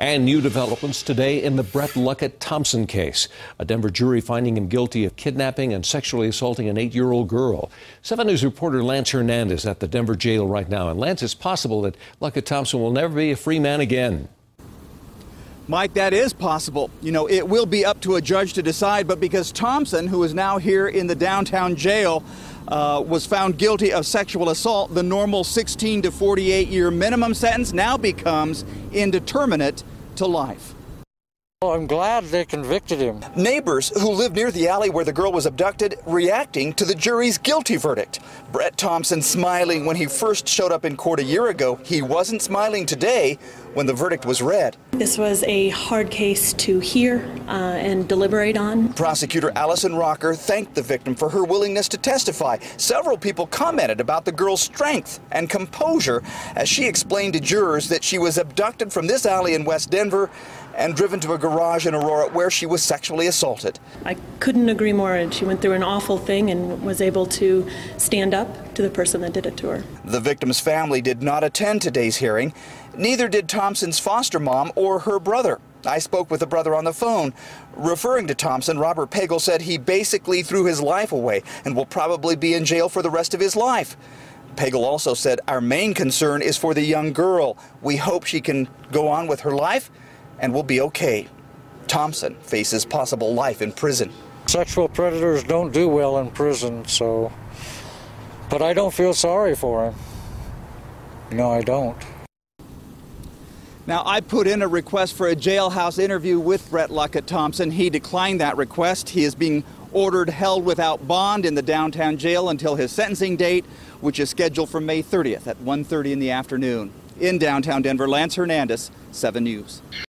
And new developments today in the Bret Luckett Thompson case. A Denver jury finding him guilty of kidnapping and sexually assaulting an eight year old girl. 7 News reporter Lance Hernandez at the Denver jail right now. And Lance, it's possible that Luckett Thompson will never be a free man again. Mike, that is possible. You know, it will be up to a judge to decide, but because Thompson, who is now here in the downtown jail, uh, was found guilty of sexual assault, the normal 16 to 48 year minimum sentence now becomes indeterminate to life. Well, I'm glad they convicted him. Neighbors who live near the alley where the girl was abducted reacting to the jury's guilty verdict. Bret Thompson smiling when he first showed up in court a year ago. He wasn't smiling today when the verdict was read. This was a hard case to hear uh, and deliberate on. Prosecutor Allison Rocker thanked the victim for her willingness to testify. Several people commented about the girl's strength and composure as she explained to jurors that she was abducted from this alley in West Denver and driven to a garage in Aurora where she was sexually assaulted. I couldn't agree more. She went through an awful thing and was able to stand up to the person that did it to her. The victim's family did not attend today's hearing. Neither did Thompson's foster mom or her brother. I spoke with the brother on the phone. Referring to Thompson, Robert Pagel said he basically threw his life away and will probably be in jail for the rest of his life. Pagel also said, Our main concern is for the young girl. We hope she can go on with her life and will be okay. Thompson faces possible life in prison. Sexual predators don't do well in prison, so. But I don't feel sorry for him. No, I don't. Now, I put in a request for a jailhouse interview with Bret Luckett Thompson. He declined that request. He is being ordered held without bond in the downtown jail until his sentencing date, which is scheduled for May 30th at 1:30 in the afternoon. In downtown Denver, Lance Hernandez, 7 News.